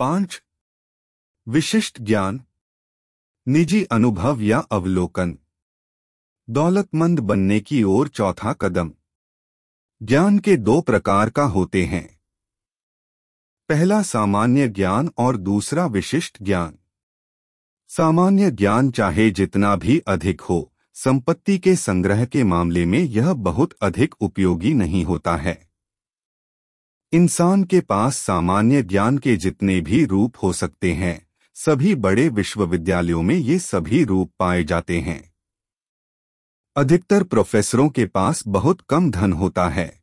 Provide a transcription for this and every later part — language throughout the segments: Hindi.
पाँच। विशिष्ट ज्ञान। निजी अनुभव या अवलोकन। दौलतमंद बनने की ओर चौथा कदम। ज्ञान के दो प्रकार का होते हैं। पहला सामान्य ज्ञान और दूसरा विशिष्ट ज्ञान। सामान्य ज्ञान चाहे जितना भी अधिक हो, संपत्ति के संग्रह के मामले में यह बहुत अधिक उपयोगी नहीं होता है। इंसान के पास सामान्य ज्ञान के जितने भी रूप हो सकते हैं, सभी बड़े विश्वविद्यालयों में ये सभी रूप पाए जाते हैं। अधिकतर प्रोफेसरों के पास बहुत कम धन होता है।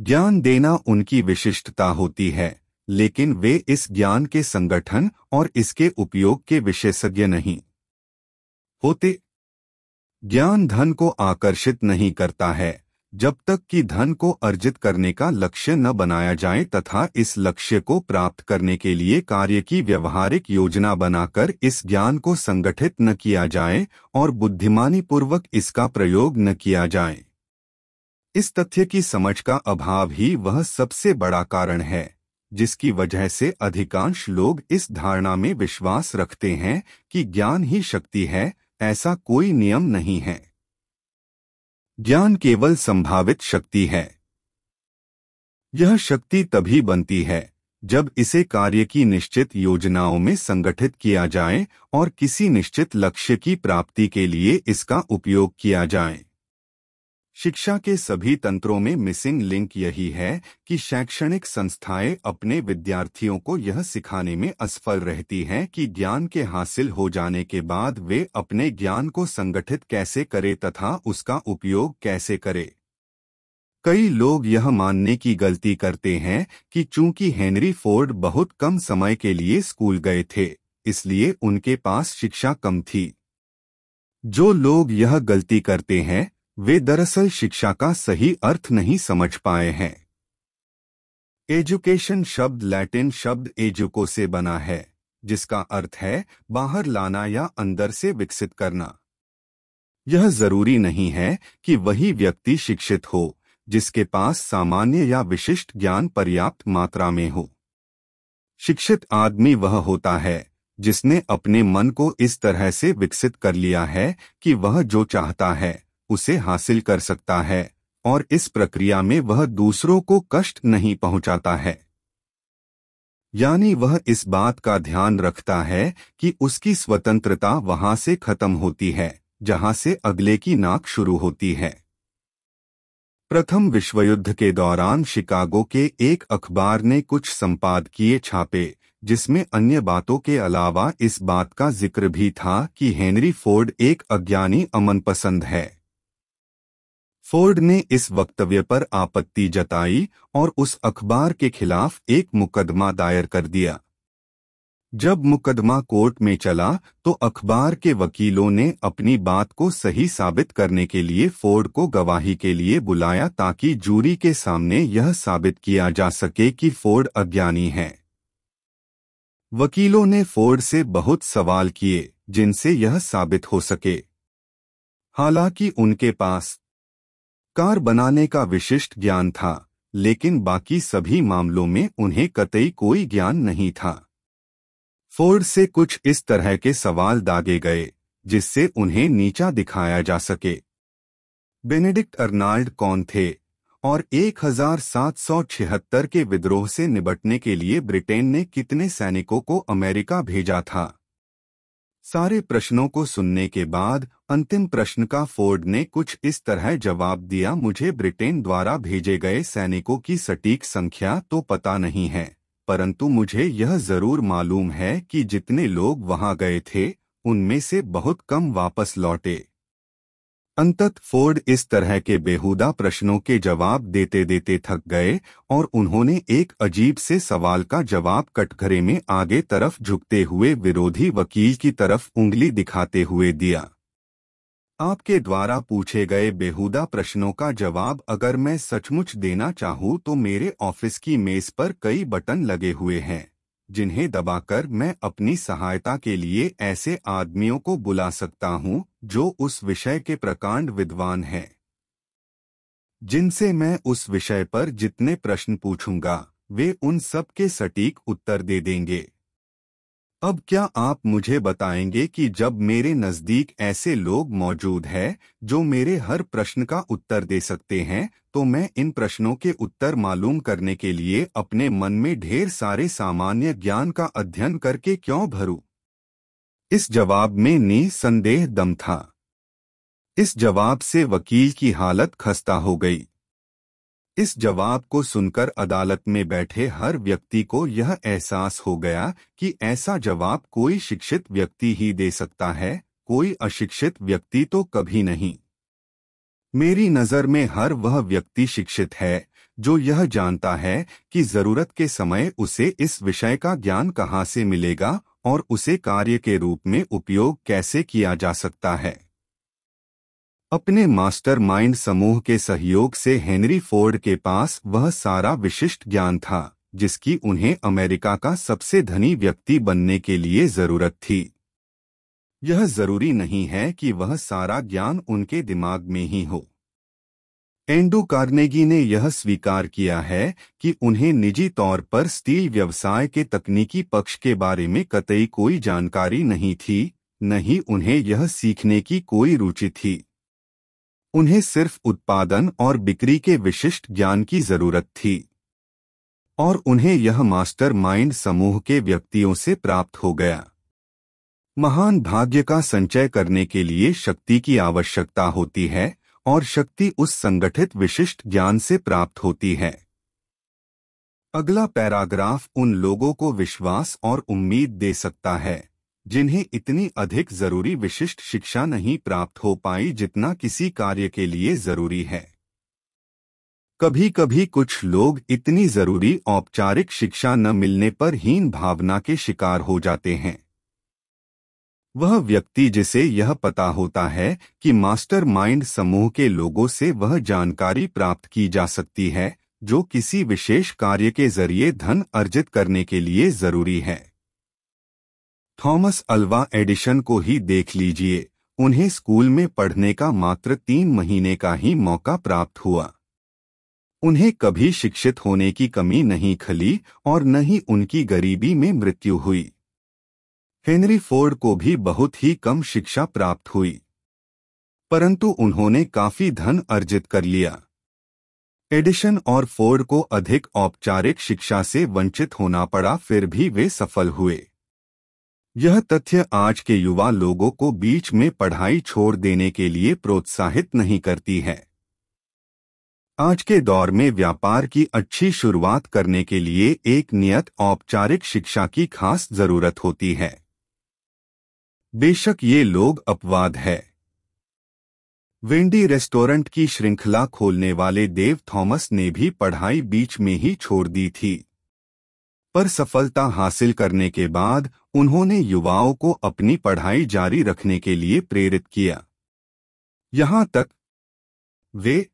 ज्ञान देना उनकी विशिष्टता होती है, लेकिन वे इस ज्ञान के संगठन और इसके उपयोग के विशेषज्ञ नहीं। होते, ज्ञान धन को आकर्षित नहीं करता है। जब तक कि धन को अर्जित करने का लक्ष्य न बनाया जाए तथा इस लक्ष्य को प्राप्त करने के लिए कार्य की व्यवहारिक योजना बनाकर इस ज्ञान को संगठित न किया जाए और बुद्धिमानी पूर्वक इसका प्रयोग न किया जाए। इस तथ्य की समझ का अभाव ही वह सबसे बड़ा कारण है, जिसकी वजह से अधिकांश लोग इस धारणा में विश्वास रखते हैं कि ज्ञान ही शक्ति है, ऐसा कोई नियम नहीं है। ज्ञान केवल संभावित शक्ति है। यह शक्ति तभी बनती है, जब इसे कार्य की निश्चित योजनाओं में संगठित किया जाए और किसी निश्चित लक्ष्य की प्राप्ति के लिए इसका उपयोग किया जाए। शिक्षा के सभी तंत्रों में मिसिंग लिंक यही है कि शैक्षणिक संस्थाएँ अपने विद्यार्थियों को यह सिखाने में असफल रहती हैं कि ज्ञान के हासिल हो जाने के बाद वे अपने ज्ञान को संगठित कैसे करें तथा उसका उपयोग कैसे करें। कई लोग यह मानने की गलती करते हैं कि चूँकि हेनरी फोर्ड बहुत कम समय के लिए स्कूल गए थे, इसलिए उनके पास शिक्षा कम थी। जो लोग यह गलती करते हैं वे दरअसल शिक्षा का सही अर्थ नहीं समझ पाए हैं। एजुकेशन शब्द लैटिन शब्द एजुको से बना है, जिसका अर्थ है बाहर लाना या अंदर से विकसित करना। यह ज़रूरी नहीं है कि वही व्यक्ति शिक्षित हो, जिसके पास सामान्य या विशिष्ट ज्ञान पर्याप्त मात्रा में हो। शिक्षित आदमी वह होता है, जिसने अपने मन को इस तरह से विकसित कर लिया है कि वह जो चाहता है उसे हासिल कर सकता है, और इस प्रक्रिया में वह दूसरों को कष्ट नहीं पहुंचाता है। यानी वह इस बात का ध्यान रखता है कि उसकी स्वतंत्रता वहाँ से खत्म होती है, जहाँ से अगले की नाक शुरू होती है। प्रथम विश्वयुद्ध के दौरान शिकागो के एक अखबार ने कुछ संपादकीय छापे, जिसमें अन्य बातों के अलावा इस बात का ज़िक्र भी था कि हेनरी फोर्ड एक अज्ञानी अमन पसंद है। फोर्ड ने इस वक्तव्य पर आपत्ति जताई और उस अखबार के खिलाफ एक मुकदमा दायर कर दिया। जब मुकदमा कोर्ट में चला तो अखबार के वकीलों ने अपनी बात को सही साबित करने के लिए फोर्ड को गवाही के लिए बुलाया ताकि जूरी के सामने यह साबित किया जा सके कि फोर्ड अज्ञानी है। वकीलों ने फोर्ड से बहुत सवाल किए, जिनसे यह साबित हो सके। हालाँकि उनके पास कार बनाने का विशिष्ट ज्ञान था, लेकिन बाकी सभी मामलों में उन्हें कतई कोई ज्ञान नहीं था। फोर्ड से कुछ इस तरह के सवाल दागे गए, जिससे उन्हें नीचा दिखाया जा सके। बेनेडिक्ट अर्नाल्ड कौन थे, और 1776 के विद्रोह से निपटने के लिए ब्रिटेन ने कितने सैनिकों को अमेरिका भेजा था? सारे प्रश्नों को सुनने के बाद अंतिम प्रश्न का फोर्ड ने कुछ इस तरह जवाब दिया, मुझे ब्रिटेन द्वारा भेजे गए सैनिकों की सटीक संख्या तो पता नहीं है, परंतु मुझे यह ज़रूर मालूम है कि जितने लोग वहाँ गए थे, उनमें से बहुत कम वापस लौटे। अंतत फोर्ड इस तरह के बेहुदा प्रश्नों के जवाब देते देते थक गए और उन्होंने एक अजीब से सवाल का जवाब कटघरे में आगे तरफ़ झुकते हुए विरोधी वकील की तरफ़ उंगली दिखाते हुए दिया। आपके द्वारा पूछे गए बेहुदा प्रश्नों का जवाब अगर मैं सचमुच देना चाहूँ तो मेरे ऑफ़िस की मेज पर कई बटन लगे हुए हैं। जिन्हें दबाकर मैं अपनी सहायता के लिए ऐसे आदमियों को बुला सकता हूँ, जो उस विषय के प्रकांड विद्वान हैं। जिनसे मैं उस विषय पर जितने प्रश्न पूछूँगा, वे उन सब के सटीक उत्तर दे देंगे। अब क्या आप मुझे बताएँगे कि जब मेरे नज़दीक ऐसे लोग मौजूद हैं, जो मेरे हर प्रश्न का उत्तर दे सकते हैं तो मैं इन प्रश्नों के उत्तर मालूम करने के लिए अपने मन में ढेर सारे सामान्य ज्ञान का अध्ययन करके क्यों भरूं? इस जवाब में निसंदेह दम था। इस जवाब से वकील की हालत खस्ता हो गई। इस जवाब को सुनकर अदालत में बैठे हर व्यक्ति को यह एहसास हो गया कि ऐसा जवाब कोई शिक्षित व्यक्ति ही दे सकता है, कोई अशिक्षित व्यक्ति तो कभी नहीं। मेरी नज़र में हर वह व्यक्ति शिक्षित है, जो यह जानता है कि ज़रूरत के समय उसे इस विषय का ज्ञान कहाँ से मिलेगा और उसे कार्य के रूप में उपयोग कैसे किया जा सकता है। अपने मास्टरमाइंड समूह के सहयोग से हेनरी फोर्ड के पास वह सारा विशिष्ट ज्ञान था, जिसकी उन्हें अमेरिका का सबसे धनी व्यक्ति बनने के लिए ज़रूरत थी। यह ज़रूरी नहीं है कि वह सारा ज्ञान उनके दिमाग में ही हो। एंडू कार्नेगी ने यह स्वीकार किया है कि उन्हें निजी तौर पर स्टील व्यवसाय के तकनीकी पक्ष के बारे में कतई कोई जानकारी नहीं थी, न ही उन्हें यह सीखने की कोई रुचि थी। उन्हें सिर्फ़ उत्पादन और बिक्री के विशिष्ट ज्ञान की ज़रूरत थी। और उन्हें यह मास्टर माइंड समूह के व्यक्तियों से प्राप्त हो गया। महान भाग्य का संचय करने के लिए शक्ति की आवश्यकता होती है और शक्ति उस संगठित विशिष्ट ज्ञान से प्राप्त होती है। अगला पैराग्राफ उन लोगों को विश्वास और उम्मीद दे सकता है, जिन्हें इतनी अधिक ज़रूरी विशिष्ट शिक्षा नहीं प्राप्त हो पाई जितना किसी कार्य के लिए ज़रूरी है। कभी कभी कुछ लोग इतनी ज़रूरी औपचारिक शिक्षा न मिलने पर हीन भावना के शिकार हो जाते हैं। वह व्यक्ति जिसे यह पता होता है कि मास्टरमाइंड समूह के लोगों से वह जानकारी प्राप्त की जा सकती है, जो किसी विशेष कार्य के ज़रिए धन अर्जित करने के लिए ज़रूरी है। थॉमस अल्वा एडिशन को ही देख लीजिए, उन्हें स्कूल में पढ़ने का मात्र तीन महीने का ही मौका प्राप्त हुआ। उन्हें कभी शिक्षित होने की कमी नहीं खली और न ही उनकी गरीबी में मृत्यु हुई। हेनरी फोर्ड को भी बहुत ही कम शिक्षा प्राप्त हुई। परंतु उन्होंने काफ़ी धन अर्जित कर लिया। एडिशन और फोर्ड को अधिक औपचारिक शिक्षा से वंचित होना पड़ा, फिर भी वे सफल हुए। यह तथ्य आज के युवा लोगों को बीच में पढ़ाई छोड़ देने के लिए प्रोत्साहित नहीं करती है। आज के दौर में व्यापार की अच्छी शुरुआत करने के लिए एक नियत औपचारिक शिक्षा की खास ज़रूरत होती है। बेशक ये लोग अपवाद है। वेंडी रेस्टोरेंट की श्रृंखला खोलने वाले देव थॉमस ने भी पढ़ाई बीच में ही छोड़ दी थी। पर सफलता हासिल करने के बाद उन्होंने युवाओं को अपनी पढ़ाई जारी रखने के लिए प्रेरित किया। यहाँ तक, वे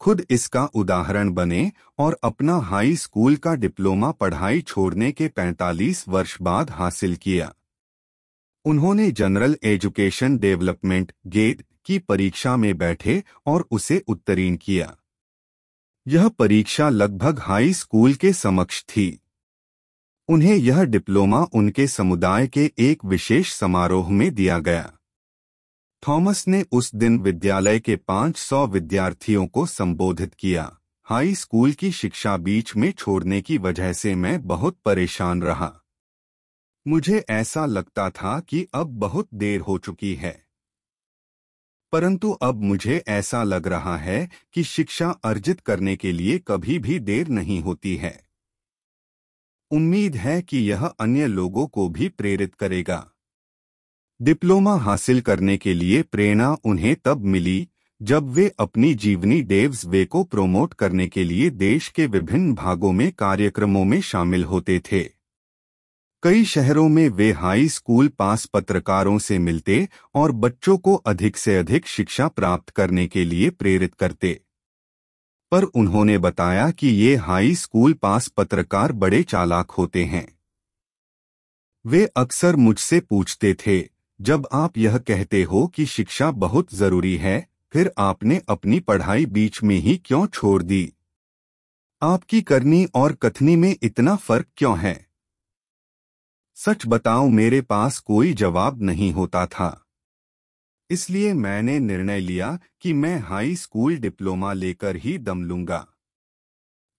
खुद इसका उदाहरण बने और अपना हाई स्कूल का डिप्लोमा पढ़ाई छोड़ने के 45 वर्ष बाद हासिल किया। उन्होंने जनरल एजुकेशन डेवलपमेंट गेट की परीक्षा में बैठे और उसे उत्तीर्ण किया। यह परीक्षा लगभग हाई स्कूल के समक्ष थी। उन्हें यह डिप्लोमा उनके समुदाय के एक विशेष समारोह में दिया गया। थॉमस ने उस दिन विद्यालय के 500 विद्यार्थियों को संबोधित किया। हाई स्कूल की शिक्षा बीच में छोड़ने की वजह से मैं बहुत परेशान रहा। मुझे ऐसा लगता था कि अब बहुत देर हो चुकी है। परंतु अब मुझे ऐसा लग रहा है कि शिक्षा अर्जित करने के लिए कभी भी देर नहीं होती है। उम्मीद है कि यह अन्य लोगों को भी प्रेरित करेगा। डिप्लोमा हासिल करने के लिए प्रेरणा उन्हें तब मिली जब वे अपनी जीवनी डेव्स वे को प्रोमोट करने के लिए देश के विभिन्न भागों में कार्यक्रमों में शामिल होते थे। कई शहरों में वे हाई स्कूल पास पत्रकारों से मिलते और बच्चों को अधिक से अधिक शिक्षा प्राप्त करने के लिए प्रेरित करते। पर उन्होंने बताया कि ये हाई स्कूल पास पत्रकार बड़े चालाक होते हैं। वे अक्सर मुझसे पूछते थे, जब आप यह कहते हो कि शिक्षा बहुत ज़रूरी है, फिर आपने अपनी पढ़ाई बीच में ही क्यों छोड़ दी? आपकी करनी और कथनी में इतना फ़र्क क्यों है? सच बताओ मेरे पास कोई जवाब नहीं होता था। इसलिए मैंने निर्णय लिया कि मैं हाई स्कूल डिप्लोमा लेकर ही दम लूँगा।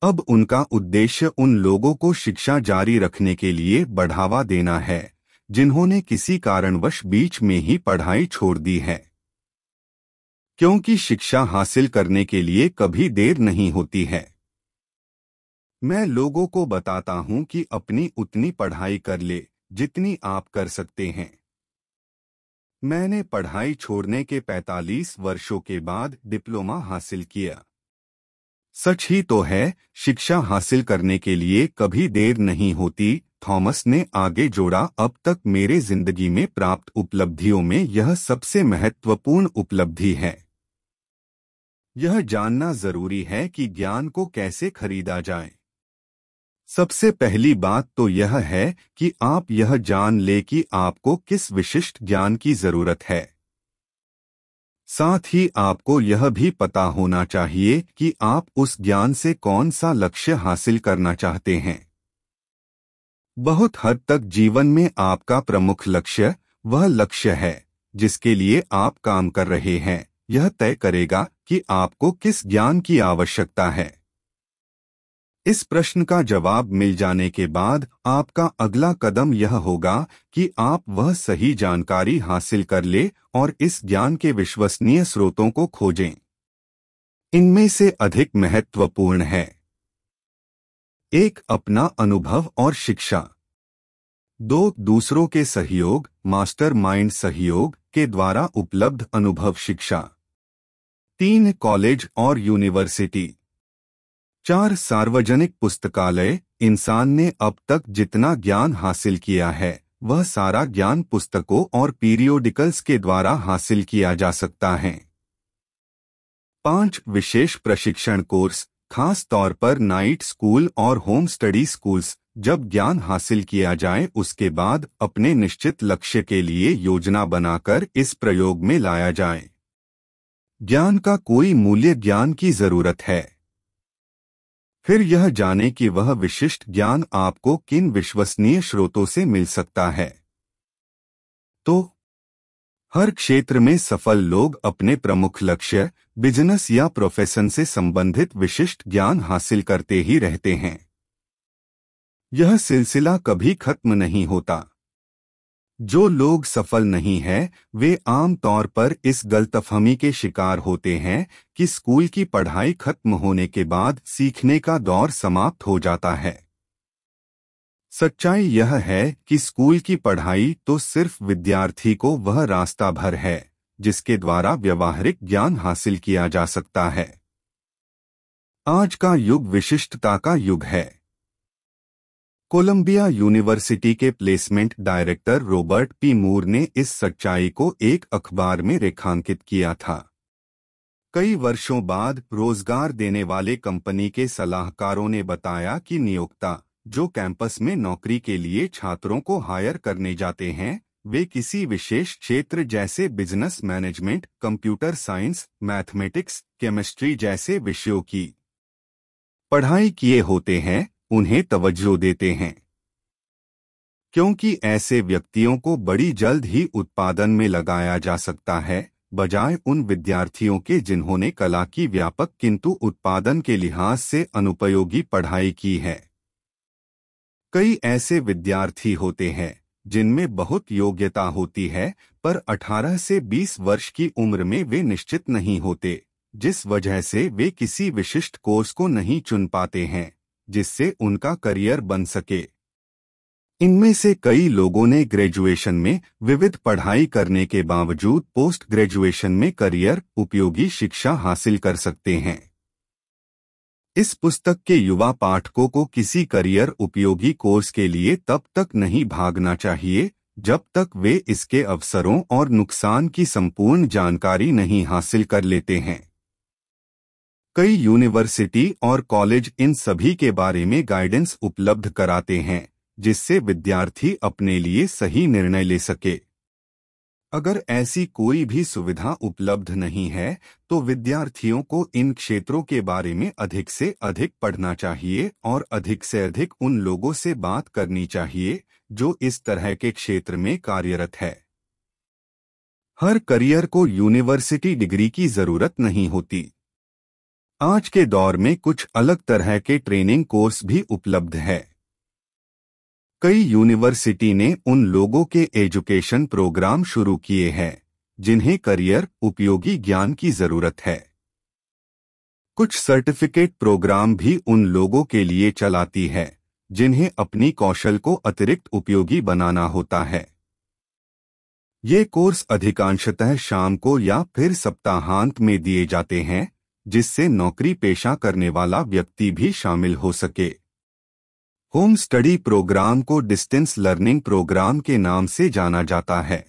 अब उनका उद्देश्य उन लोगों को शिक्षा जारी रखने के लिए बढ़ावा देना है, जिन्होंने किसी कारणवश बीच में ही पढ़ाई छोड़ दी है। क्योंकि शिक्षा हासिल करने के लिए कभी देर नहीं होती है। मैं लोगों को बताता हूँ कि अपनी उतनी पढ़ाई कर ले जितनी आप कर सकते हैं। मैंने पढ़ाई छोड़ने के 45 वर्षों के बाद डिप्लोमा हासिल किया। सच ही तो है, शिक्षा हासिल करने के लिए कभी देर नहीं होती, थॉमस ने आगे जोड़ा, अब तक मेरे ज़िंदगी में प्राप्त उपलब्धियों में यह सबसे महत्वपूर्ण उपलब्धि है। यह जानना ज़रूरी है कि ज्ञान को कैसे खरीदा जाए। सबसे पहली बात तो यह है कि आप यह जान ले कि आपको किस विशिष्ट ज्ञान की ज़रूरत है। साथ ही आपको यह भी पता होना चाहिए कि आप उस ज्ञान से कौन सा लक्ष्य हासिल करना चाहते हैं। बहुत हद तक जीवन में आपका प्रमुख लक्ष्य वह लक्ष्य है जिसके लिए आप काम कर रहे हैं। यह तय करेगा कि आपको किस ज्ञान की आवश्यकता है। इस प्रश्न का जवाब मिल जाने के बाद आपका अगला कदम यह होगा कि आप वह सही जानकारी हासिल कर ले और इस ज्ञान के विश्वसनीय स्रोतों को खोजें। इनमें से अधिक महत्वपूर्ण है। एक, अपना अनुभव और शिक्षा। दो, दूसरों के सहयोग मास्टर माइंड सहयोग के द्वारा उपलब्ध अनुभव शिक्षा। तीन, कॉलेज और यूनिवर्सिटी। चार सार्वजनिक पुस्तकालय इंसान ने अब तक जितना ज्ञान हासिल किया है, वह सारा ज्ञान पुस्तकों और पीरियोडिकल्स के द्वारा हासिल किया जा सकता है। पाँच विशेष प्रशिक्षण कोर्स, खास तौर पर नाइट स्कूल और होम स्टडी स्कूल्स, जब ज्ञान हासिल किया जाए, उसके बाद अपने निश्चित लक्ष्य के लिए योजना बनाकर इस प्रयोग में लाया जाए। ज्ञान का कोई मूल्य ज्ञान की ज़रूरत है। फिर यह जाने कि वह विशिष्ट ज्ञान आपको किन विश्वसनीय स्रोतों से मिल सकता है। तो हर क्षेत्र में सफल लोग अपने प्रमुख लक्ष्य, बिज़नेस या प्रोफेशन से संबंधित विशिष्ट ज्ञान हासिल करते ही रहते हैं। यह सिलसिला कभी खत्म नहीं होता। जो लोग सफल नहीं है, वे आम तौर पर इस गलतफहमी के शिकार होते हैं कि स्कूल की पढ़ाई खत्म होने के बाद सीखने का दौर समाप्त हो जाता है। सच्चाई यह है कि स्कूल की पढ़ाई तो सिर्फ़ विद्यार्थी को वह रास्ता भर है, जिसके द्वारा व्यवहारिक ज्ञान हासिल किया जा सकता है। आज का युग विशिष्टता का युग है। कोलंबिया यूनिवर्सिटी के placement director Robert P. Moore ने इस सच्चाई को एक अखबार में रेखांकित किया था। कई वर्षों बाद रोज़गार देने वाले कंपनी के सलाहकारों ने बताया कि नियोक्ता, जो कैंपस में नौकरी के लिए छात्रों को हायर करने जाते हैं, वे किसी विशेष क्षेत्र जैसे business management, computer science, mathematics, chemistry जैसे विषयों की पढ़ाई किए होते हैं उन्हें तवज्जो देते हैं। क्योंकि ऐसे व्यक्तियों को बड़ी जल्द ही उत्पादन में लगाया जा सकता है, बजाय उन विद्यार्थियों के जिन्होंने कला की व्यापक किंतु उत्पादन के लिहाज से अनुपयोगी पढ़ाई की है। कई ऐसे विद्यार्थी होते हैं, जिनमें बहुत योग्यता होती है, पर 18 से 20 वर्ष की उम्र में वे निश्चित नहीं होते, जिस वजह से वे किसी विशिष्ट कोर्स को नहीं चुन पाते हैं। जिससे उनका करियर बन सके। इनमें से कई लोगों ने ग्रेजुएशन में विविध पढ़ाई करने के बावजूद पोस्ट ग्रेजुएशन में करियर उपयोगी शिक्षा हासिल कर सकते हैं। इस पुस्तक के युवा पाठकों को किसी करियर उपयोगी कोर्स के लिए तब तक नहीं भागना चाहिए, जब तक वे इसके अवसरों और नुकसान की संपूर्ण जानकारी नहीं हासिल कर लेते हैं। कई यूनिवर्सिटी और कॉलेज इन सभी के बारे में गाइडेंस उपलब्ध कराते हैं, जिससे विद्यार्थी अपने लिए सही निर्णय ले सके। अगर ऐसी कोई भी सुविधा उपलब्ध नहीं है तो विद्यार्थियों को इन क्षेत्रों के बारे में अधिक से अधिक पढ़ना चाहिए और अधिक से अधिक उन लोगों से बात करनी चाहिए, जो इस तरह के क्षेत्र में कार्यरत है। हर करियर को यूनिवर्सिटी डिग्री की ज़रूरत नहीं होती। आज के दौर में कुछ अलग तरह के ट्रेनिंग कोर्स भी उपलब्ध है। कई यूनिवर्सिटी ने उन लोगों के एजुकेशन प्रोग्राम शुरू किए हैं, जिन्हें करियर, उपयोगी ज्ञान की ज़रूरत है। कुछ सर्टिफिकेट प्रोग्राम भी उन लोगों के लिए चलाती है, जिन्हें अपनी कौशल को अतिरिक्त उपयोगी बनाना होता है। ये कोर्स अधिकांशतः शाम को या फिर सप्ताहांत में दिए जाते हैं जिससे नौकरी पेशा करने वाला व्यक्ति भी शामिल हो सके। होम स्टडी प्रोग्राम को डिस्टेंस लर्निंग प्रोग्राम के नाम से जाना जाता है,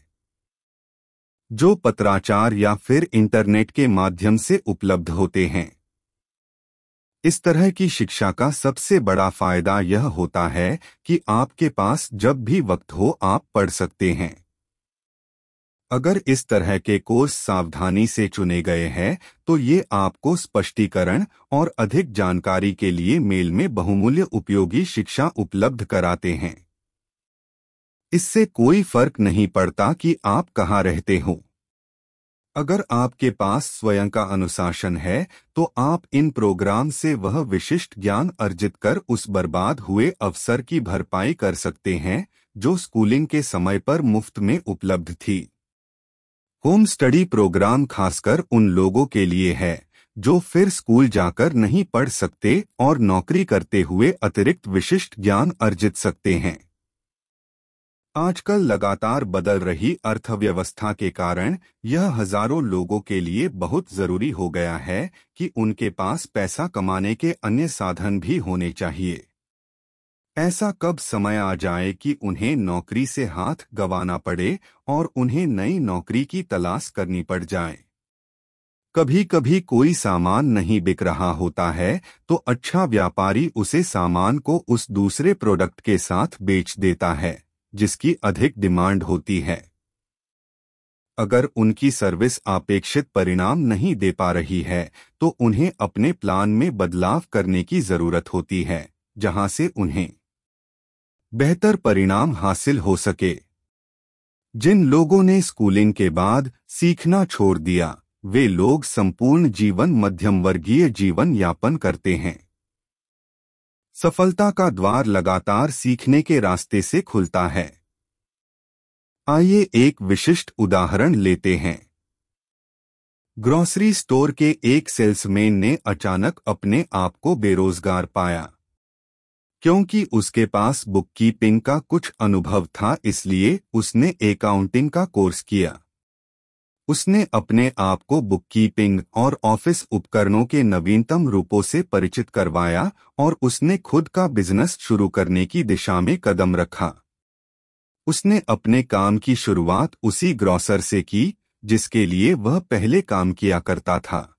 जो पत्राचार या फिर इंटरनेट के माध्यम से उपलब्ध होते हैं। इस तरह की शिक्षा का सबसे बड़ा फ़ायदा यह होता है कि आपके पास जब भी वक्त हो आप पढ़ सकते हैं। अगर इस तरह के कोर्स सावधानी से चुने गए हैं तो ये आपको स्पष्टीकरण और अधिक जानकारी के लिए मेल में बहुमूल्य उपयोगी शिक्षा उपलब्ध कराते हैं। इससे कोई फ़र्क नहीं पड़ता कि आप कहाँ रहते हो। अगर आपके पास स्वयं का अनुशासन है तो आप इन प्रोग्राम से वह विशिष्ट ज्ञान अर्जित कर उस बर्बाद हुए अवसर की भरपाई कर सकते हैं, जो स्कूलिंग के समय पर मुफ़्त में उपलब्ध थी। होम स्टडी प्रोग्राम खासकर उन लोगों के लिए है, जो फिर स्कूल जाकर नहीं पढ़ सकते और नौकरी करते हुए अतिरिक्त विशिष्ट ज्ञान अर्जित सकते हैं। आजकल लगातार बदल रही अर्थव्यवस्था के कारण यह हज़ारों लोगों के लिए बहुत ज़रूरी हो गया है कि उनके पास पैसा कमाने के अन्य साधन भी होने चाहिए। ऐसा कब समय आ जाए कि उन्हें नौकरी से हाथ गंवाना पड़े और उन्हें नई नौकरी की तलाश करनी पड़ जाए? कभी कभी कोई सामान नहीं बिक रहा होता है तो अच्छा व्यापारी उसे सामान को उस दूसरे प्रोडक्ट के साथ बेच देता है, जिसकी अधिक डिमांड होती है। अगर उनकी सर्विस अपेक्षित परिणाम नहीं दे पा रही है तो उन्हें अपने प्लान में बदलाव करने की ज़रूरत होती है, जहाँ से उन्हें बेहतर परिणाम हासिल हो सके। जिन लोगों ने स्कूलिंग के बाद सीखना छोड़ दिया, वे लोग संपूर्ण जीवन मध्यम वर्गीय जीवन यापन करते हैं। सफलता का द्वार लगातार सीखने के रास्ते से खुलता है। आइए एक विशिष्ट उदाहरण लेते हैं। ग्रोसरी स्टोर के एक सेल्समैन ने अचानक अपने आप को बेरोजगार पाया। क्योंकि उसके पास बुककीपिंग का कुछ अनुभव था, इसलिए उसने अकाउंटिंग का कोर्स किया। उसने अपने आप को बुककीपिंग और ऑफ़िस उपकरणों के नवीनतम रूपों से परिचित करवाया और उसने खुद का बिज़नेस शुरू करने की दिशा में कदम रखा। उसने अपने काम की शुरुआत उसी ग्रॉसर से की, जिसके लिए वह पहले काम किया करता था।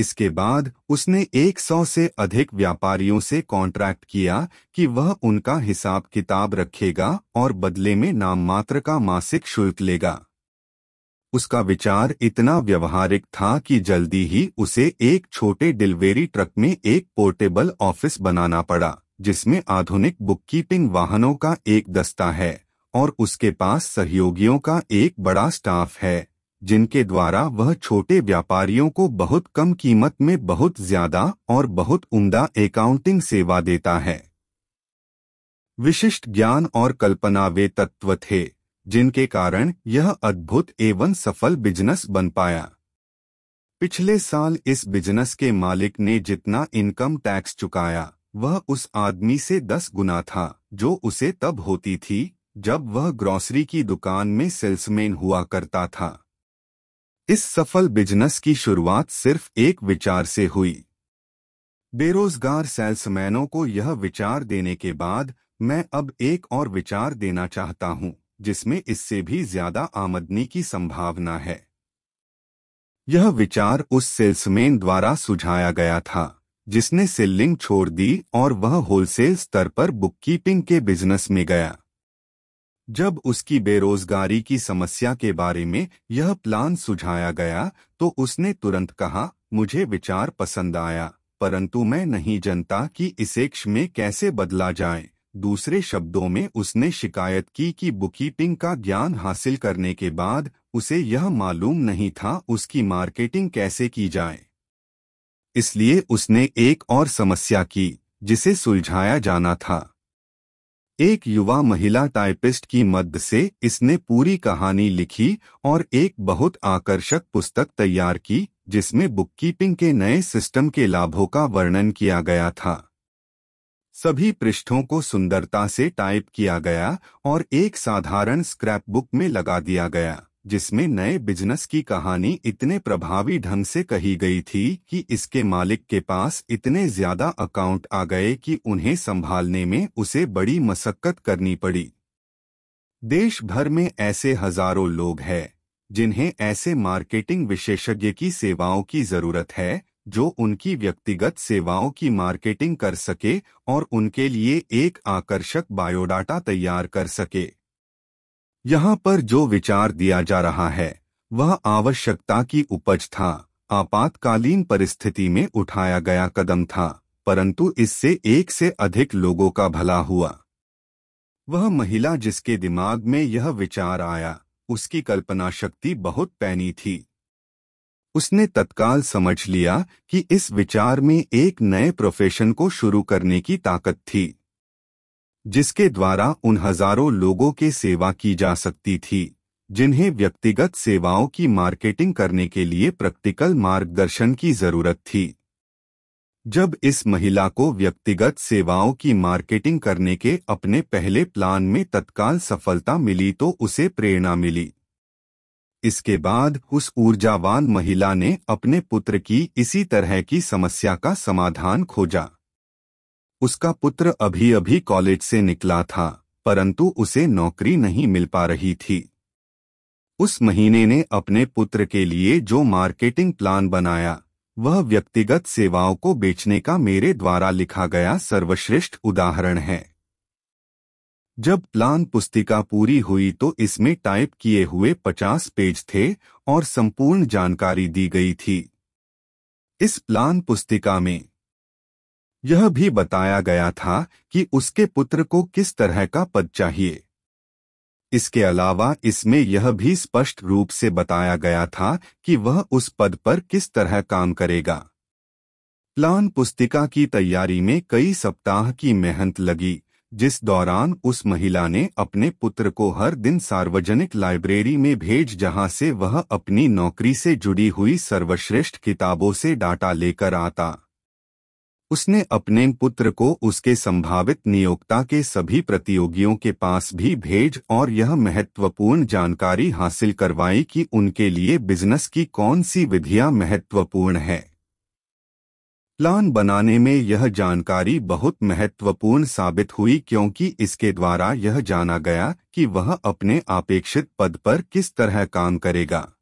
इसके बाद उसने 100 से अधिक व्यापारियों से कॉन्ट्रैक्ट किया कि वह उनका हिसाब किताब रखेगा और बदले में नाम मात्र का मासिक शुल्क लेगा। उसका विचार इतना व्यवहारिक था कि जल्दी ही उसे एक छोटे डिलीवरी ट्रक में एक पोर्टेबल ऑफ़िस बनाना पड़ा, जिसमें आधुनिक बुककीपिंग वाहनों का एक दस्ता है और उसके पास सहयोगियों का एक बड़ा स्टाफ है। जिनके द्वारा वह छोटे व्यापारियों को बहुत कम कीमत में बहुत ज़्यादा और बहुत उम्दा अकाउंटिंग सेवा देता है। विशिष्ट ज्ञान और कल्पना वे तत्व थे, जिनके कारण यह अद्भुत एवं सफल बिज़नेस बन पाया। पिछले साल इस बिज़नेस के मालिक ने जितना इनकम टैक्स चुकाया, वह उस आदमी से दस गुना था, जो उसे तब होती थी, जब वह ग्रॉसरी की दुकान में सेल्समैन हुआ करता था। इस सफल बिज़नेस की शुरुआत सिर्फ़ एक विचार से हुई। बेरोजगार सेल्समैनों को यह विचार देने के बाद मैं अब एक और विचार देना चाहता हूँ, जिसमें इससे भी ज़्यादा आमदनी की संभावना है। यह विचार उस सेल्समैन द्वारा सुझाया गया था, जिसने सेलिंग छोड़ दी और वह होलसेल स्तर पर बुककीपिंग के बिज़नेस में गया। जब उसकी बेरोजगारी की समस्या के बारे में यह प्लान सुझाया गया तो उसने तुरंत कहा, मुझे विचार पसंद आया, परंतु मैं नहीं जानता कि इसे में कैसे बदला जाए। दूसरे शब्दों में उसने शिकायत की कि बुककीपिंग का ज्ञान हासिल करने के बाद उसे यह मालूम नहीं था उसकी मार्केटिंग कैसे की जाए। इसलिए उसने एक और समस्या की, जिसे सुलझाया जाना था। एक युवा महिला टाइपिस्ट की मदद से इसने पूरी कहानी लिखी और एक बहुत आकर्षक पुस्तक तैयार की, जिसमें बुककीपिंग के नए सिस्टम के लाभों का वर्णन किया गया था। सभी पृष्ठों को सुंदरता से टाइप किया गया और एक साधारण स्क्रैप बुक में लगा दिया गया। जिसमें नए बिज़नेस की कहानी इतने प्रभावी ढंग से कही गई थी कि इसके मालिक के पास इतने ज़्यादा अकाउंट आ गए कि उन्हें संभालने में उसे बड़ी मशक्कत करनी पड़ी। देश भर में ऐसे हज़ारों लोग हैं, जिन्हें ऐसे मार्केटिंग विशेषज्ञ की सेवाओं की ज़रूरत है, जो उनकी व्यक्तिगत सेवाओं की मार्केटिंग कर सके और उनके लिए एक आकर्षक बायोडाटा तैयार कर सके। यहाँ पर जो विचार दिया जा रहा है, वह आवश्यकता की उपज था, आपातकालीन परिस्थिति में उठाया गया कदम था, परंतु इससे एक से अधिक लोगों का भला हुआ। वह महिला जिसके दिमाग में यह विचार आया, उसकी कल्पना शक्ति बहुत पैनी थी। उसने तत्काल समझ लिया कि इस विचार में एक नए प्रोफेशन को शुरू करने की ताकत थी। जिसके द्वारा उन हज़ारों लोगों के सेवा की जा सकती थी, जिन्हें व्यक्तिगत सेवाओं की मार्केटिंग करने के लिए प्रैक्टिकल मार्गदर्शन की ज़रूरत थी। जब इस महिला को व्यक्तिगत सेवाओं की मार्केटिंग करने के अपने पहले प्लान में तत्काल सफलता मिली तो उसे प्रेरणा मिली। इसके बाद उस ऊर्जावान महिला ने अपने पुत्र की इसी तरह की समस्या का समाधान खोजा। उसका पुत्र अभी अभी कॉलेज से निकला था, परंतु उसे नौकरी नहीं मिल पा रही थी। उस महीने ने अपने पुत्र के लिए जो मार्केटिंग प्लान बनाया, वह व्यक्तिगत सेवाओं को बेचने का मेरे द्वारा लिखा गया सर्वश्रेष्ठ उदाहरण है। जब प्लान पुस्तिका पूरी हुई तो इसमें टाइप किए हुए पचास पेज थे और संपूर्ण जानकारी दी गई थी। इस प्लान पुस्तिका में यह भी बताया गया था कि उसके पुत्र को किस तरह का पद चाहिए। इसके अलावा इसमें यह भी स्पष्ट रूप से बताया गया था कि वह उस पद पर किस तरह काम करेगा। प्लान पुस्तिका की तैयारी में कई सप्ताह की मेहनत लगी, जिस दौरान उस महिला ने अपने पुत्र को हर दिन सार्वजनिक लाइब्रेरी में भेज जहाँ से वह अपनी नौकरी से जुड़ी हुई सर्वश्रेष्ठ किताबों से डाटा लेकर आता। उसने अपने पुत्र को उसके संभावित नियोक्ता के सभी प्रतियोगियों के पास भी भेज और यह महत्वपूर्ण जानकारी हासिल करवाई कि उनके लिए बिज़नेस की कौन सी विधियाँ महत्वपूर्ण है। प्लान बनाने में यह जानकारी बहुत महत्वपूर्ण साबित हुई क्योंकि इसके द्वारा यह जाना गया कि वह अपने अपेक्षित पद पर किस तरह काम करेगा।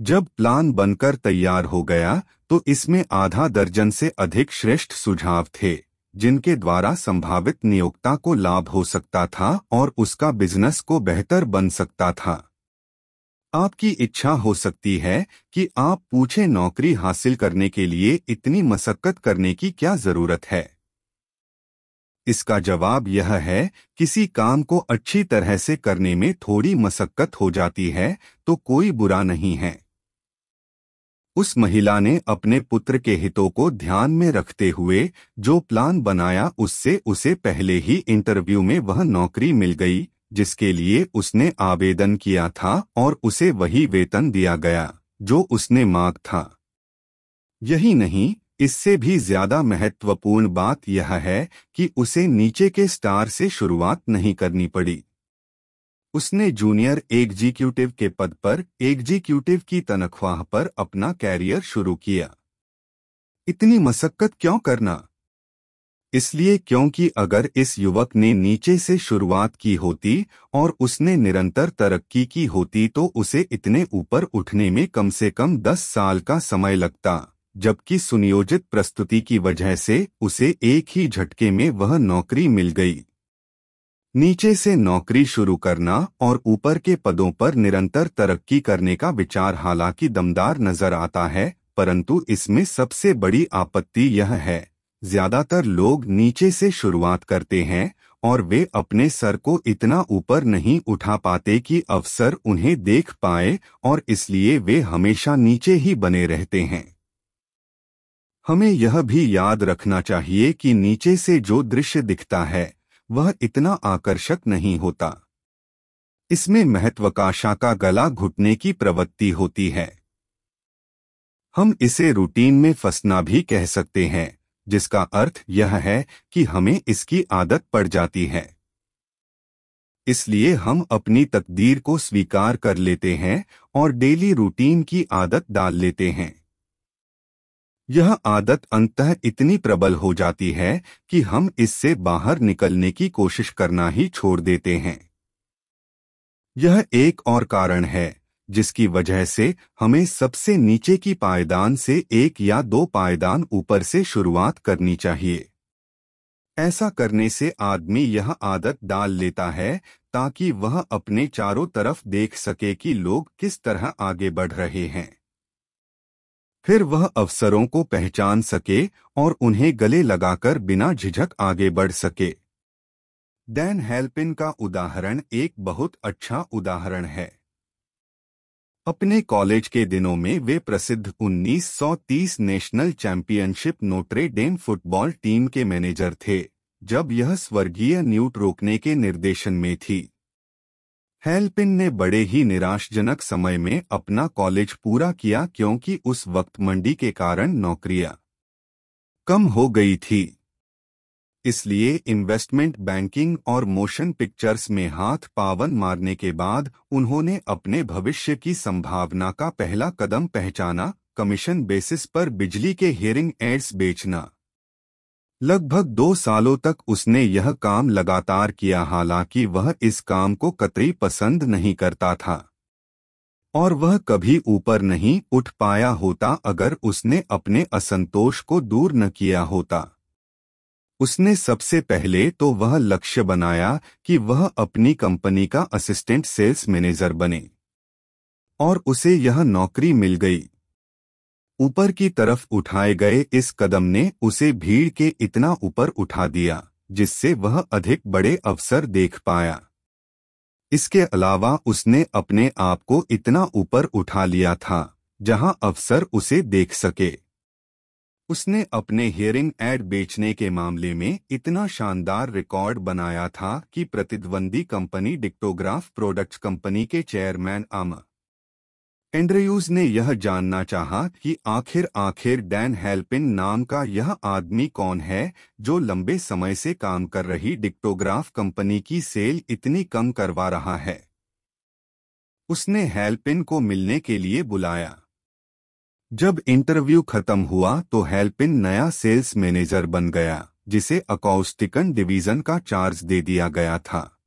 जब प्लान बनकर तैयार हो गया तो इसमें आधा दर्जन से अधिक श्रेष्ठ सुझाव थे, जिनके द्वारा संभावित नियोक्ता को लाभ हो सकता था और उसका बिज़नेस को बेहतर बन सकता था। आपकी इच्छा हो सकती है कि आप पूछे नौकरी हासिल करने के लिए इतनी मशक्कत करने की क्या ज़रूरत है। इसका जवाब यह है, किसी काम को अच्छी तरह से करने में थोड़ी मशक्कत हो जाती है तो कोई बुरा नहीं है। उस महिला ने अपने पुत्र के हितों को ध्यान में रखते हुए जो प्लान बनाया उससे उसे पहले ही इंटरव्यू में वह नौकरी मिल गई, जिसके लिए उसने आवेदन किया था और उसे वही वेतन दिया गया, जो उसने मांग था। यही नहीं, इससे भी ज़्यादा महत्वपूर्ण बात यह है कि उसे नीचे के स्टार से शुरुआत नहीं करनी पड़ी। उसने जूनियर एग्जीक्यूटिव के पद पर एग्जीक्यूटिव की तनख्वाह पर अपना कैरियर शुरू किया। इतनी मशक्कत क्यों करना? इसलिए क्योंकि अगर इस युवक ने नीचे से शुरुआत की होती और उसने निरंतर तरक्की की होती तो उसे इतने ऊपर उठने में कम से कम दस साल का समय लगता, जबकि सुनियोजित प्रस्तुति की वजह से उसे एक ही झटके में वह नौकरी मिल गई। नीचे से नौकरी शुरू करना और ऊपर के पदों पर निरंतर तरक्की करने का विचार हालाँकि दमदार नज़र आता है, परंतु इसमें सबसे बड़ी आपत्ति यह है। ज़्यादातर लोग नीचे से शुरुआत करते हैं और वे अपने सर को इतना ऊपर नहीं उठा पाते कि अवसर उन्हें देख पाए और इसलिए वे हमेशा नीचे ही बने रहते हैं। हमें यह भी याद रखना चाहिए कि नीचे से जो दृश्य दिखता है वह इतना आकर्षक नहीं होता। इसमें महत्वाकांक्षा का गला घुटने की प्रवृत्ति होती है। हम इसे रूटीन में फंसना भी कह सकते हैं, जिसका अर्थ यह है कि हमें इसकी आदत पड़ जाती है। इसलिए हम अपनी तकदीर को स्वीकार कर लेते हैं और डेली रूटीन की आदत डाल लेते हैं। यह आदत अंतः इतनी प्रबल हो जाती है कि हम इससे बाहर निकलने की कोशिश करना ही छोड़ देते हैं। यह एक और कारण है, जिसकी वजह से हमें सबसे नीचे की पायदान से एक या दो पायदान ऊपर से शुरुआत करनी चाहिए। ऐसा करने से आदमी यह आदत डाल लेता है ताकि वह अपने चारों तरफ़ देख सके कि लोग किस तरह आगे बढ़ रहे हैं। फिर वह अवसरों को पहचान सके और उन्हें गले लगाकर बिना झिझक आगे बढ़ सके। डैन हेल्पिन का उदाहरण एक बहुत अच्छा उदाहरण है। अपने कॉलेज के दिनों में वे प्रसिद्ध 1930 national championship Notre Dame football team के मैनेजर थे, जब यह स्वर्गीय न्यूट रोकने के निर्देशन में थी। हेल्पिन ने बड़े ही निराशजनक समय में अपना कॉलेज पूरा किया क्योंकि उस वक्त मंडी के कारण नौकरियाँ कम हो गई थी। इसलिए इन्वेस्टमेंट बैंकिंग और मोशन पिक्चर्स में हाथ पावन मारने के बाद उन्होंने अपने भविष्य की संभावना का पहला कदम पहचाना कमीशन बेसिस पर बिजली के हियरिंग एड्स बेचना। लगभग दो सालों तक उसने यह काम लगातार किया, हालाँकि वह इस काम को कतई पसंद नहीं करता था। और वह कभी ऊपर नहीं उठ पाया होता अगर उसने अपने असंतोष को दूर न किया होता। उसने सबसे पहले तो वह लक्ष्य बनाया कि वह अपनी कंपनी का असिस्टेंट सेल्स मैनेजर बने। और उसे यह नौकरी मिल गई। ऊपर की तरफ़ उठाए गए इस कदम ने उसे भीड़ के इतना ऊपर उठा दिया, जिससे वह अधिक बड़े अवसर देख पाया। इसके अलावा उसने अपने आप को इतना ऊपर उठा लिया था, जहाँ अफसर उसे देख सके। उसने अपने हियरिंग एड बेचने के मामले में इतना शानदार रिकॉर्ड बनाया था कि प्रतिद्वंदी कंपनी डिक्टोग्राफ प्रोडक्ट्स कंपनी के चेयरमैन आमा एंड्रयूज ने यह जानना चाहा कि आखिर आखिर डैन हेल्पिन नाम का यह आदमी कौन है जो लंबे समय से काम कर रही डिक्टोग्राफ कंपनी की सेल इतनी कम करवा रहा है। उसने हेल्पिन को मिलने के लिए बुलाया। जब इंटरव्यू खत्म हुआ तो हेल्पिन नया सेल्स मैनेजर बन गया, जिसे अकॉस्टिकन डिवीज़न का चार्ज दे दिया गया था।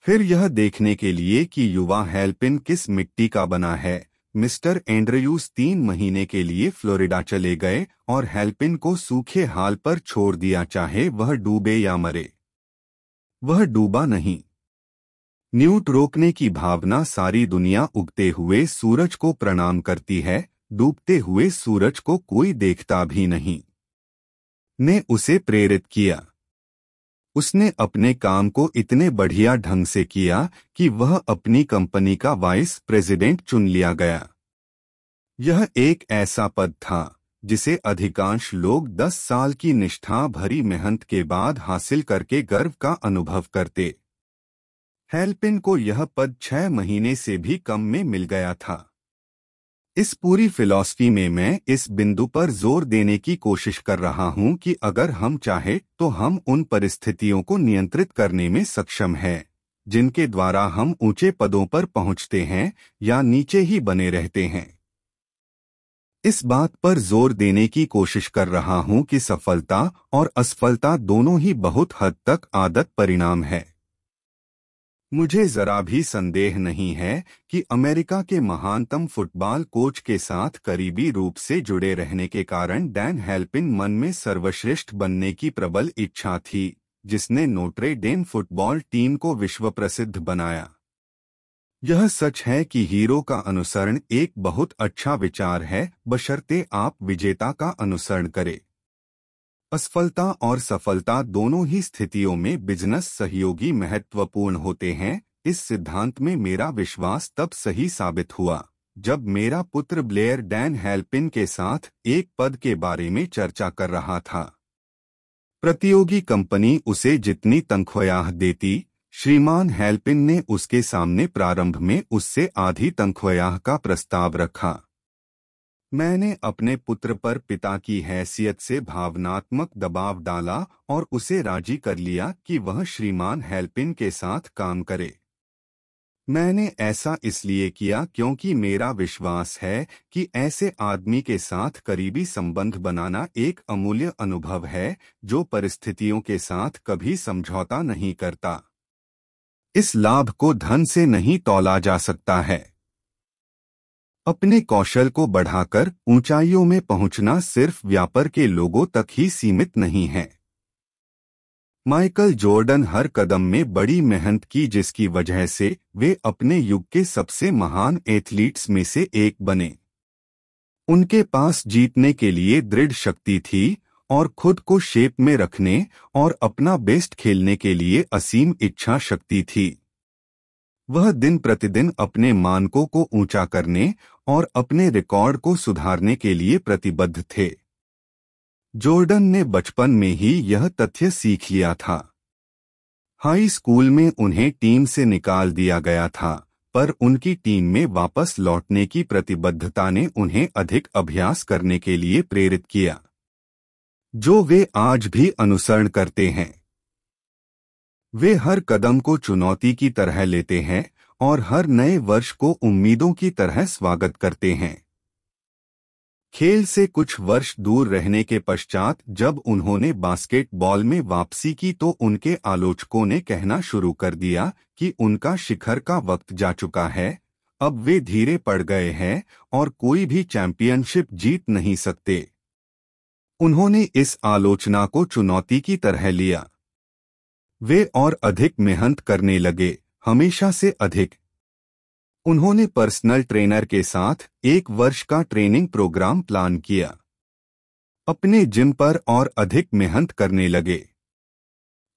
फिर यह देखने के लिए कि युवा हेल्पिन किस मिट्टी का बना है। मिस्टर एंड्रयूस तीन महीने के लिए फ्लोरिडा चले गए और हेल्पिन को सूखे हाल पर छोड़ दिया चाहे वह डूबे या मरे। वह डूबा नहीं। न्यूट रोकने की भावना सारी दुनिया उगते हुए सूरज को प्रणाम करती है, डूबते हुए सूरज को कोई देखता भी नहीं। ने उसे प्रेरित किया। उसने अपने काम को इतने बढ़िया ढंग से किया कि वह अपनी कंपनी का वाइस प्रेसिडेंट चुन लिया गया। यह एक ऐसा पद था, जिसे अधिकांश लोग 10 साल की निष्ठा भरी मेहनत के बाद हासिल करके गर्व का अनुभव करते। हेल्पिन को यह पद छह महीने से भी कम में मिल गया था। इस पूरी फिलॉसफी में मैं इस बिंदु पर ज़ोर देने की कोशिश कर रहा हूँ कि अगर हम चाहें तो हम उन परिस्थितियों को नियंत्रित करने में सक्षम हैं, जिनके द्वारा हम ऊँचे पदों पर पहुँचते हैं या नीचे ही बने रहते हैं। इस बात पर ज़ोर देने की कोशिश कर रहा हूँ कि सफलता और असफलता दोनों ही बहुत हद तक आदत परिणाम है। मुझे जरा भी संदेह नहीं है कि अमेरिका के महानतम फुटबॉल कोच के साथ करीबी रूप से जुड़े रहने के कारण डैन हेल्पिन मन में सर्वश्रेष्ठ बनने की प्रबल इच्छा थी, जिसने नोट्रे डेम फुटबॉल टीम को विश्व प्रसिद्ध बनाया। यह सच है कि हीरो का अनुसरण एक बहुत अच्छा विचार है, बशर्ते आप विजेता का अनुसरण करें। असफलता और सफलता दोनों ही स्थितियों में बिज़नेस सहयोगी महत्वपूर्ण होते हैं। इस सिद्धांत में मेरा विश्वास तब सही साबित हुआ, जब मेरा पुत्र ब्लेयर डैन हेल्पिन के साथ एक पद के बारे में चर्चा कर रहा था। प्रतियोगी कंपनी उसे जितनी तनख्वाह देती, श्रीमान हेल्पिन ने उसके सामने प्रारंभ में उससे आधी तनख्वाह का प्रस्ताव रखा। मैंने अपने पुत्र पर पिता की हैसियत से भावनात्मक दबाव डाला और उसे राज़ी कर लिया कि वह श्रीमान हेल्पिन के साथ काम करे। मैंने ऐसा इसलिए किया क्योंकि मेरा विश्वास है कि ऐसे आदमी के साथ करीबी संबंध बनाना एक अमूल्य अनुभव है जो परिस्थितियों के साथ कभी समझौता नहीं करता। इस लाभ को धन से नहीं तोला जा सकता है। अपने कौशल को बढ़ाकर ऊंचाइयों में पहुँचना सिर्फ़ व्यापार के लोगों तक ही सीमित नहीं है। माइकल जॉर्डन हर कदम में बड़ी मेहनत की जिसकी वजह से वे अपने युग के सबसे महान एथलीट्स में से एक बने। उनके पास जीतने के लिए दृढ़ शक्ति थी और खुद को शेप में रखने और अपना बेस्ट खेलने के लिए असीम इच्छा शक्ति थी। वह दिन प्रतिदिन अपने मानकों को ऊँचा करने और अपने रिकॉर्ड को सुधारने के लिए प्रतिबद्ध थे। जॉर्डन ने बचपन में ही यह तथ्य सीख लिया था। हाई स्कूल में उन्हें टीम से निकाल दिया गया था, पर उनकी टीम में वापस लौटने की प्रतिबद्धता ने उन्हें अधिक अभ्यास करने के लिए प्रेरित किया। जो वे आज भी अनुसरण करते हैं। वे हर कदम को चुनौती की तरह लेते हैं और हर नए वर्ष को उम्मीदों की तरह स्वागत करते हैं। खेल से कुछ वर्ष दूर रहने के पश्चात जब उन्होंने बास्केटबॉल में वापसी की तो उनके आलोचकों ने कहना शुरू कर दिया कि उनका शिखर का वक्त जा चुका है, अब वे धीरे पड़ गए हैं और कोई भी चैंपियनशिप जीत नहीं सकते। उन्होंने इस आलोचना को चुनौती की तरह लिया। वे और अधिक मेहनत करने लगे, हमेशा से अधिक। उन्होंने पर्सनल ट्रेनर के साथ एक वर्ष का ट्रेनिंग प्रोग्राम प्लान किया। अपने जिम पर और अधिक मेहनत करने लगे।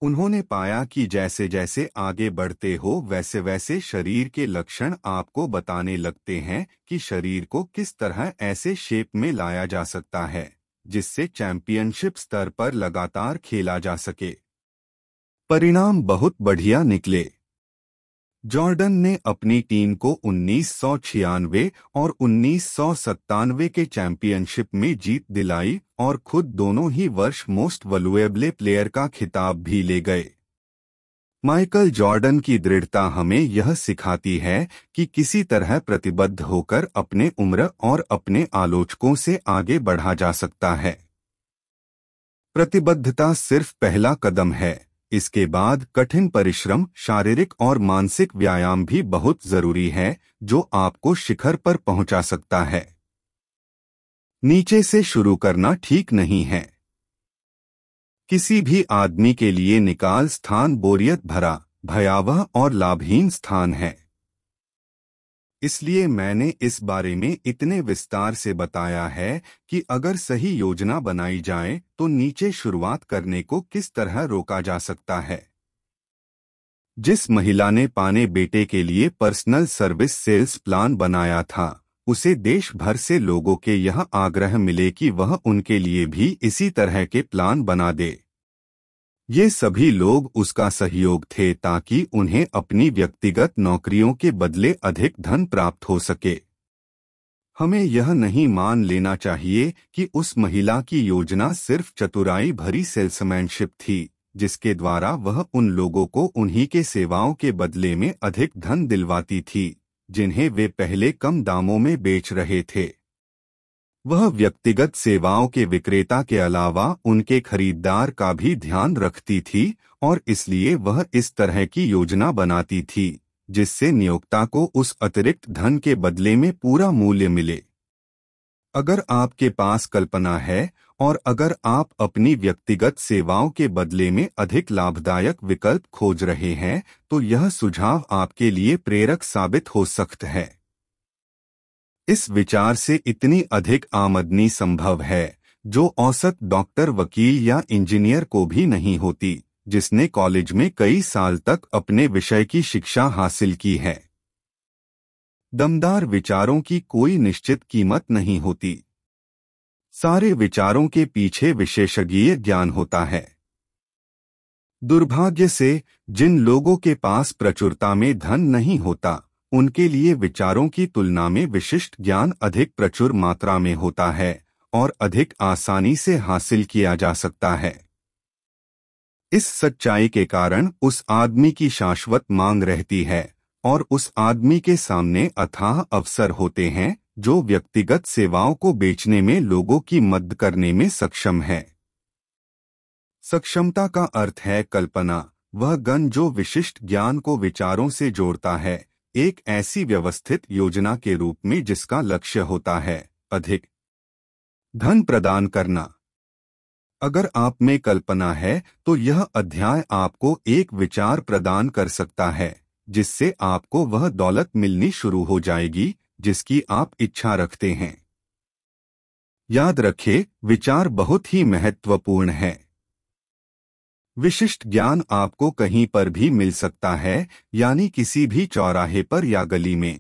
उन्होंने पाया कि जैसे जैसे आगे बढ़ते हो वैसे वैसे शरीर के लक्षण आपको बताने लगते हैं कि शरीर को किस तरह ऐसे शेप में लाया जा सकता है, जिससे चैंपियनशिप स्तर पर लगातार खेला जा सके। परिणाम बहुत बढ़िया निकले। जॉर्डन ने अपनी टीम को उन्नीस सौ छियानवे और उन्नीस सौ सत्तानवे के चैंपियनशिप में जीत दिलाई और खुद दोनों ही वर्ष मोस्ट वलुएबले प्लेयर का खिताब भी ले गए। माइकल जॉर्डन की दृढ़ता हमें यह सिखाती है कि किसी तरह प्रतिबद्ध होकर अपने उम्र और अपने आलोचकों से आगे बढ़ा जा सकता है। प्रतिबद्धता सिर्फ़ पहला कदम है। इसके बाद कठिन परिश्रम, शारीरिक और मानसिक व्यायाम भी बहुत ज़रूरी है, जो आपको शिखर पर पहुँचा सकता है। नीचे से शुरू करना ठीक नहीं है। किसी भी आदमी के लिए निकाल स्थान बोरियत भरा, भयावह और लाभहीन स्थान है। इसलिए मैंने इस बारे में इतने विस्तार से बताया है कि अगर सही योजना बनाई जाए तो नीचे शुरुआत करने को किस तरह रोका जा सकता है? जिस महिला ने पाने बेटे के लिए पर्सनल सर्विस सेल्स प्लान बनाया था, उसे देश भर से लोगों के यह आग्रह मिले कि वह उनके लिए भी इसी तरह के प्लान बना दे। ये सभी लोग उसका सहयोग थे ताकि उन्हें अपनी व्यक्तिगत नौकरियों के बदले अधिक धन प्राप्त हो सके। हमें यह नहीं मान लेना चाहिए कि उस महिला की योजना सिर्फ़ चतुराई भरी सेल्समैनशिप थी, जिसके द्वारा वह उन लोगों को उन्हीं के सेवाओं के बदले में अधिक धन दिलवाती थी, जिन्हें वे पहले कम दामों में बेच रहे थे। वह व्यक्तिगत सेवाओं के विक्रेता के अलावा उनके खरीदार का भी ध्यान रखती थी और इसलिए वह इस तरह की योजना बनाती थी, जिससे नियोक्ता को उस अतिरिक्त धन के बदले में पूरा मूल्य मिले। अगर आपके पास कल्पना है और अगर आप अपनी व्यक्तिगत सेवाओं के बदले में अधिक लाभदायक विकल्प खोज रहे हैं तो यह सुझाव आपके लिए प्रेरक साबित हो सकता है। इस विचार से इतनी अधिक आमदनी संभव है, जो औसत डॉक्टर, वकील या इंजीनियर को भी नहीं होती, जिसने कॉलेज में कई साल तक अपने विषय की शिक्षा हासिल की है। दमदार विचारों की कोई निश्चित कीमत नहीं होती। सारे विचारों के पीछे विशेषज्ञ ज्ञान होता है। दुर्भाग्य से, जिन लोगों के पास प्रचुरता में धन नहीं होता उनके लिए विचारों की तुलना में विशिष्ट ज्ञान अधिक प्रचुर मात्रा में होता है और अधिक आसानी से हासिल किया जा सकता है। इस सच्चाई के कारण उस आदमी की शाश्वत मांग रहती है और उस आदमी के सामने अथाह अवसर होते हैं, जो व्यक्तिगत सेवाओं को बेचने में लोगों की मदद करने में सक्षम है। सक्षमता का अर्थ है कल्पना, वह गण जो विशिष्ट ज्ञान को विचारों से जोड़ता है एक ऐसी व्यवस्थित योजना के रूप में जिसका लक्ष्य होता है, अधिक धन प्रदान करना। अगर आप में कल्पना है तो यह अध्याय आपको एक विचार प्रदान कर सकता है, जिससे आपको वह दौलत मिलनी शुरू हो जाएगी, जिसकी आप इच्छा रखते हैं। याद रखें, विचार बहुत ही महत्वपूर्ण है। विशिष्ट ज्ञान आपको कहीं पर भी मिल सकता है, यानी किसी भी चौराहे पर या गली में।